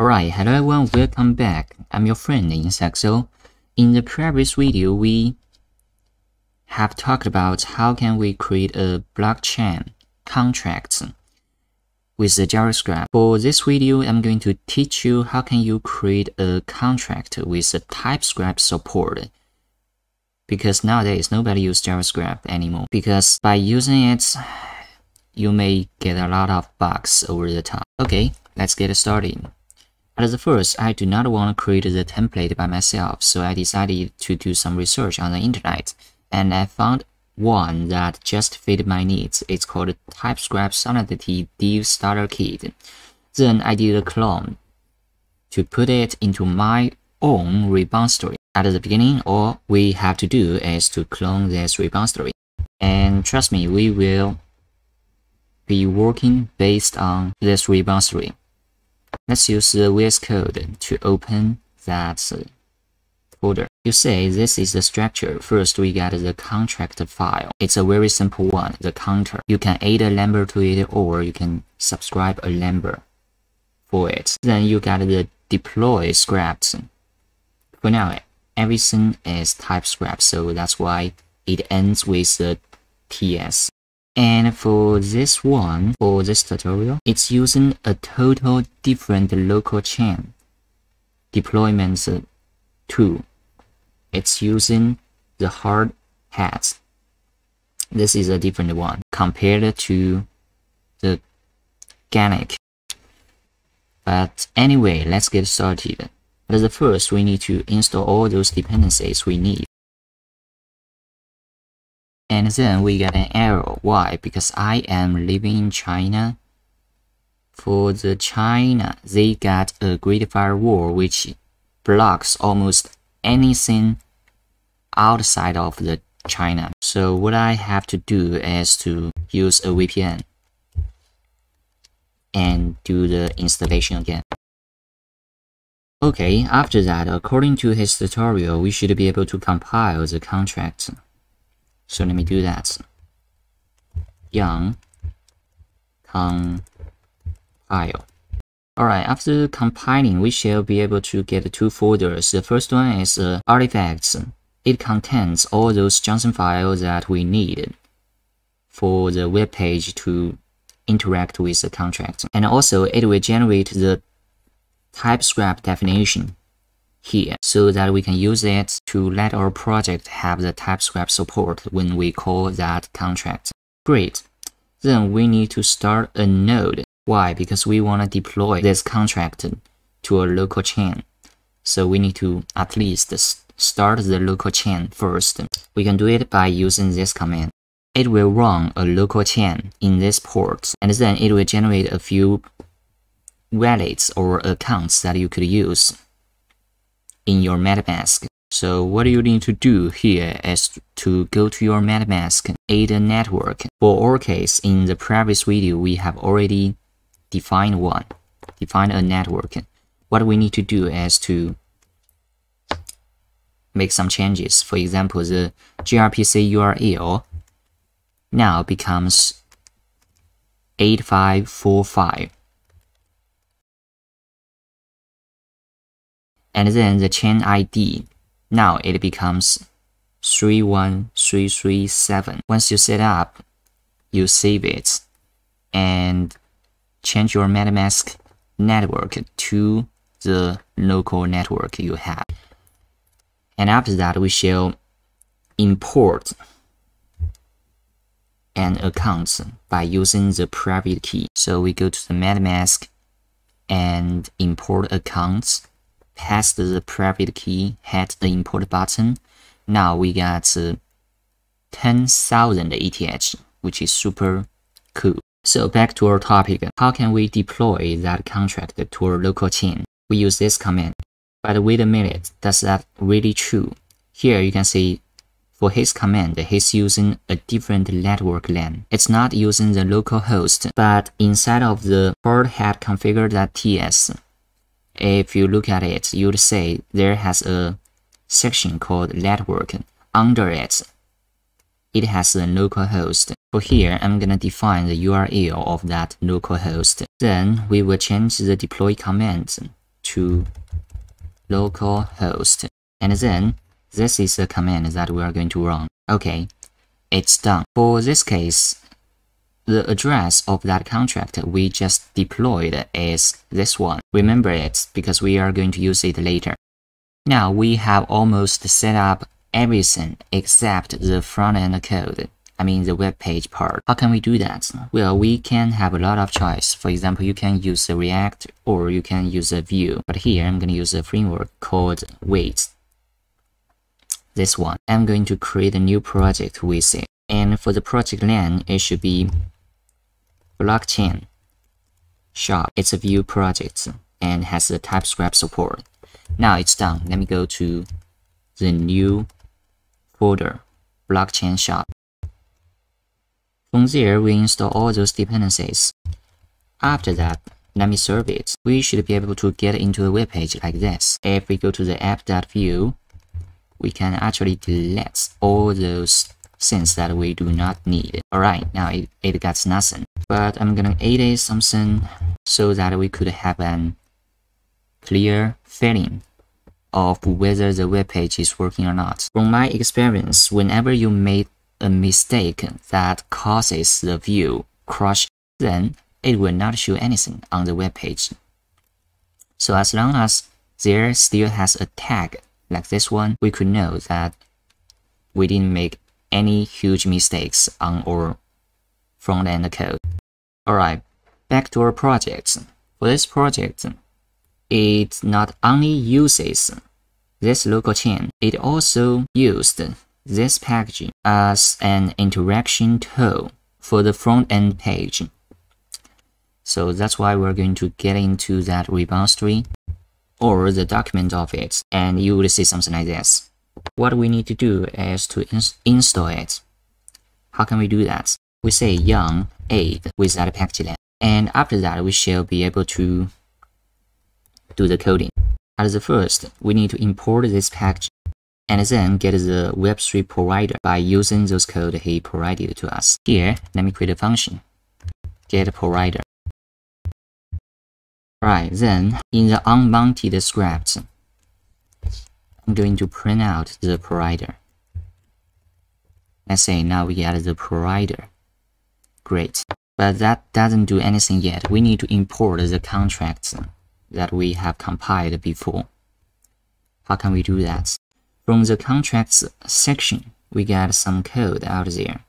Alright, hello everyone, welcome back. I'm your friend yingshaoxo. In the previous video, we have talked about how can we create a blockchain contract with the JavaScript. For this video, I'm going to teach you how can you create a contract with the TypeScript support. Because nowadays, nobody uses JavaScript anymore. Because by using it, you may get a lot of bugs over the top. Okay, let's get started. At the first, I do not want to create the template by myself, so I decided to do some research on the internet, and I found one that just fit my needs. It's called TypeScript Solidity Dev Starter Kit. Then I did a clone to put it into my own repository. At the beginning, all we have to do is to clone this repository. And trust me, we will be working based on this repository. Let's use the VS Code to open that folder. You see, this is the structure. First, we get the contract file. It's a very simple one, the counter. You can add a number to it or you can subscribe a number for it. Then you get the deploy script. For now, everything is TypeScript, so that's why it ends with the TS. And for this one, for this tutorial, it's using a total different local chain deployment tool. It's using the hard hat. This is a different one compared to the Organic. But anyway, let's get started. But first, we need to install all those dependencies we need. And then we get an error. Why? Because I am living in China. For the China, they got a Great Firewall which blocks almost anything outside of the China. So what I have to do is to use a VPN and do the installation again. Okay, after that, according to his tutorial, we should be able to compile the contract. So let me do that. Yarn compile. Alright, after compiling, we shall be able to get two folders. The first one is uh, artifacts. It contains all those JSON files that we need for the web page to interact with the contract. And also, it will generate the TypeScript definition here so that we can use it to let our project have the TypeScript support when we call that contract. Great. Then we need to start a node. Why? Because we want to deploy this contract to a local chain. So we need to at least start the local chain first. We can do it by using this command. It will run a local chain in this port, and then it will generate a few wallets or accounts that you could use in your MetaMask. So what you need to do here is to go to your MetaMask, add a network. For our case, in the previous video, we have already defined one, defined a network. What we need to do is to make some changes. For example, the RPC URL now becomes 8545 and then the chain ID. Now it becomes 31337. Once you set up, you save it and change your MetaMask network to the local network you have. And after that, we shall import an account by using the private key. So we go to the MetaMask and import accounts paste the private key, hit the import button. Now we got uh, 10,000 ETH, which is super cool. So back to our topic, how can we deploy that contract to our local chain? We use this command. But wait a minute, does that really true? Here you can see for his command, he's using a different network LAN. It's not using the local host, but inside of the hardhat configure.ts, if you look at it, you'd say there has a section called network. Under it, it has a local host. For here, I'm gonna define the URL of that local host. Then we will change the deploy command to localhost. And then this is the command that we are going to run. Okay, it's done. For this case, the address of that contract we just deployed is this one. Remember it because we are going to use it later. Now we have almost set up everything except the front-end code. I mean the web page part. How can we do that? Well, we can have a lot of choice. For example, you can use a React or you can use a Vue. But here I'm going to use a framework called Vite. This one. I'm going to create a new project with it. And for the project name, it should be blockchain shop. It's a Vue project and has the TypeScript support. Now it's done. Let me go to the new folder, blockchain shop. From there, we install all those dependencies. After that, let me serve it. We should be able to get into a web page like this. If we go to the app.vue, we can actually delete all those things that we do not need. It. Alright, now it, it gets nothing. But I'm gonna edit something so that we could have an clear feeling of whether the web page is working or not. From my experience, whenever you made a mistake that causes the Vue crash, then it will not show anything on the web page. So as long as there still has a tag like this one, we could know that we didn't make any huge mistakes on our front-end code. Alright, back to our project. For this project, it not only uses this local chain, it also used this package as an interaction tool for the front-end page. So that's why we're going to get into that repository or the document of it, and you will see something like this. What we need to do is to ins install it. How can we do that? We say yarn add with that package and after that we shall be able to do the coding. At the first, we need to import this package and then get the Web3 provider by using those code he provided to us. Here, let me create a function, get provider. Right, then in the onMounted script, I'm going to print out the provider. Let's say now we get the provider. Great. But that doesn't do anything yet. We need to import the contracts that we have compiled before. How can we do that? From the contracts section, we get some code out there.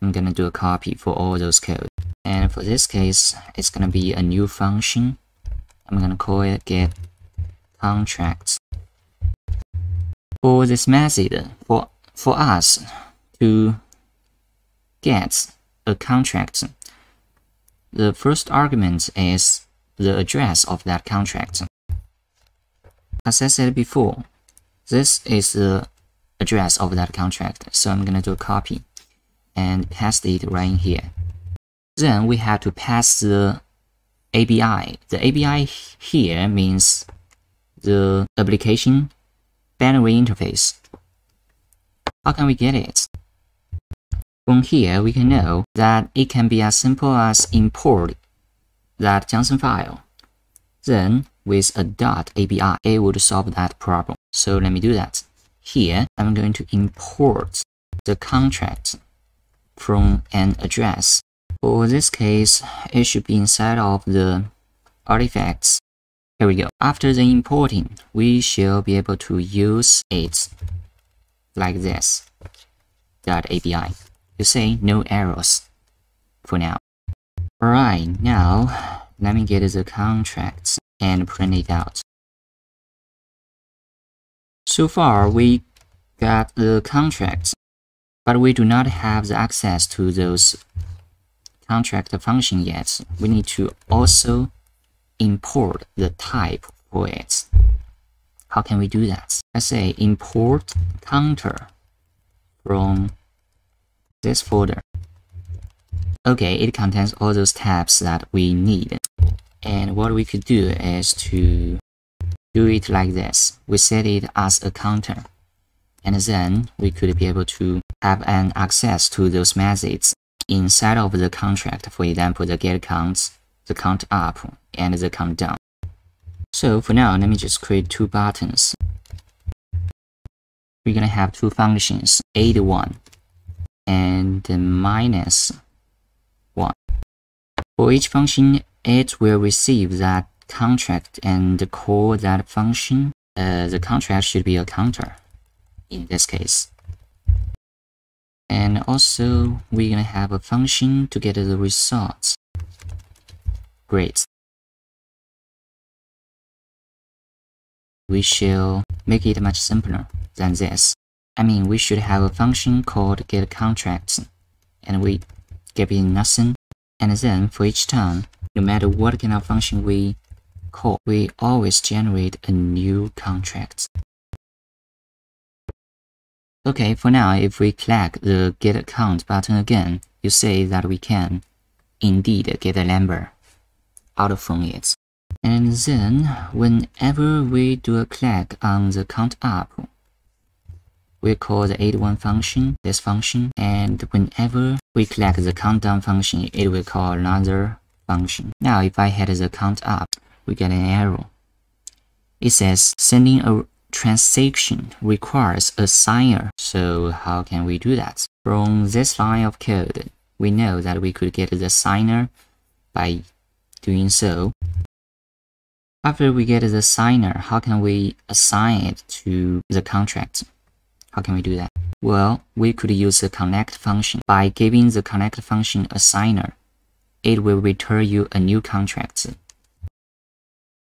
I'm gonna do a copy for all those code. And for this case, it's gonna be a new function. I'm gonna call it get contracts. For this method, for, for us to get a contract, the first argument is the address of that contract. As I said before, this is the address of that contract, so I'm gonna do a copy and paste it right in here. Then we have to pass the ABI. The ABI here means the application binary interface. How can we get it? From here, we can know that it can be as simple as import that JSON file. Then, with a dot ABI, it would solve that problem. So let me do that. Here, I'm going to import the contract from an address. For this case, it should be inside of the artifacts. Here we go. After the importing, we shall be able to use it like this. Dot ABI. You see, no errors for now. Alright, now let me get the contracts and print it out. So far, we got the contracts, but we do not have the access to those contract function yet. We need to also import the type for it. How can we do that? Let's say import counter from this folder. Okay, it contains all those tabs that we need. And what we could do is to do it like this. We set it as a counter. And then we could be able to have an access to those methods inside of the contract. For example, the get count, the count up, and the count down. So for now, let me just create two buttons. We're gonna have two functions, add one and minus one. For each function, it will receive that contract and call that function. Uh, the contract should be a counter in this case. And also, we're gonna have a function to get the results. Great. We shall make it much simpler than this. I mean, we should have a function called getContracts, and we give it nothing. And then for each time, no matter what kind of function we call, we always generate a new contract. Okay, for now, if we click the get account button again, you say that we can indeed get a number it. And then, whenever we do a click on the count up, we call the add1 function, this function, and whenever we click the countdown function, it will call another function. Now, if I hit the count up, we get an error. It says sending a transaction requires a signer. So how can we do that? From this line of code, we know that we could get the signer by doing so. After we get the signer, how can we assign it to the contract? How can we do that? Well, we could use the connect function. By giving the connect function a signer, it will return you a new contract.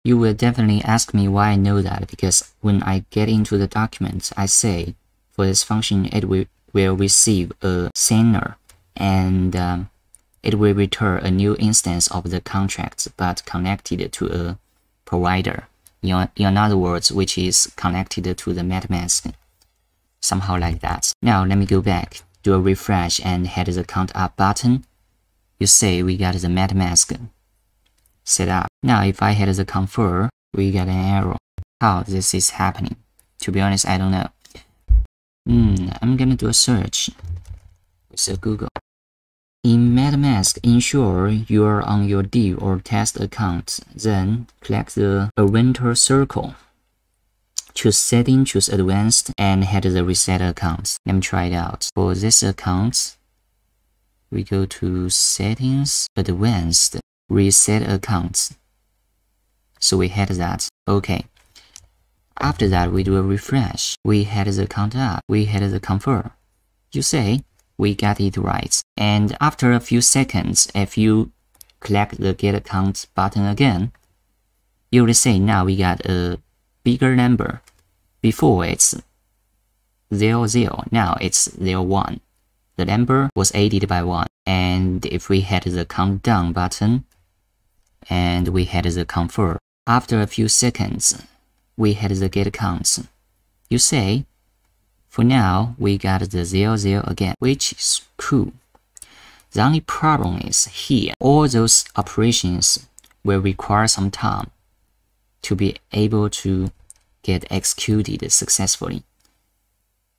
You will definitely ask me why I know that because when I get into the document, I say for this function, it will, will receive a signer and um, it will return a new instance of the contract but connected to a provider. In, in other words, which is connected to the MetaMask. Somehow like that. Now let me go back, do a refresh and hit the count up button. You see we got the MetaMask set up. Now if I hit the confirm, we get an error. How this is happening? To be honest, I don't know. Hmm, I'm gonna do a search with Google. In MetaMask, ensure you are on your dev or test account. Then click the Adventure circle. Choose Setting, choose Advanced, and head the Reset Accounts. Let me try it out. For this account, we go to Settings, Advanced, Reset Accounts. So we had that. Okay. After that, we do a refresh. We had the account up. We had the confirm. You say, we got it right. And after a few seconds, if you click the get account button again, you will say now we got a bigger number. Before it's 0, 0, now it's 0, 1. The number was added by 1. And if we hit the countdown button, and we hit the confirm, after a few seconds, we hit the get counts. You say for now, we got the 0, 0 again, which is cool. The only problem is here, all those operations will require some time to be able to get executed successfully.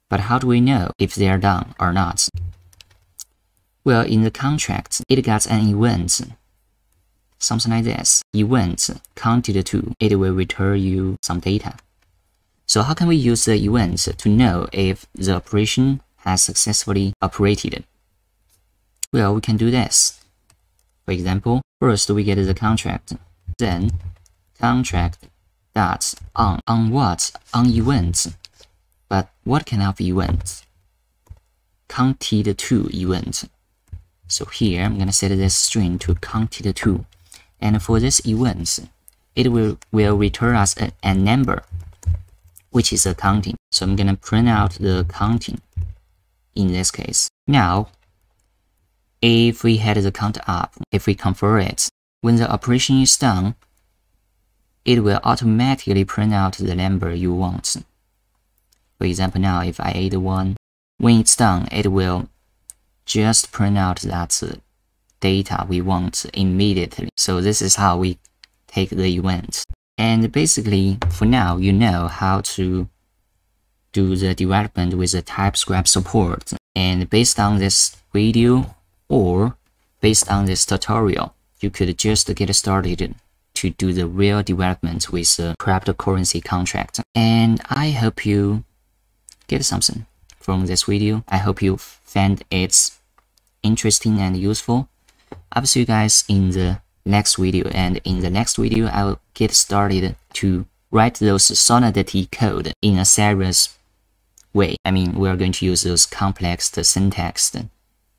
But how do we know if they are done or not? Well, in the contract, it gets an event, something like this. Event counted to, it will return you some data. So how can we use the events to know if the operation has successfully operated? Well, we can do this. For example, first we get the contract, then contract dot on on what on events. But what kind of event? Counted to event. So here I'm gonna set this string to counted to, and for this event, it will will return us a, a number which is a counting. So I'm gonna print out the counting in this case. Now, if we had the count up, if we convert it, when the operation is done, it will automatically print out the number you want. For example, now if I add one, when it's done, it will just print out that data we want immediately. So this is how we take the event. And basically, for now, you know how to do the development with the TypeScript support. And based on this video or based on this tutorial, you could just get started to do the real development with the cryptocurrency contract. And I hope you get something from this video. I hope you find it interesting and useful. I'll see you guys in the next video and in the next video I will get started to write those Solidity code in a serious way. I mean, we are going to use those complex syntax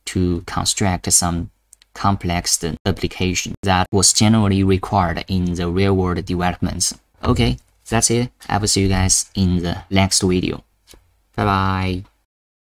to construct some complex application that was generally required in the real world developments. Okay, that's it. I will see you guys in the next video. Bye bye.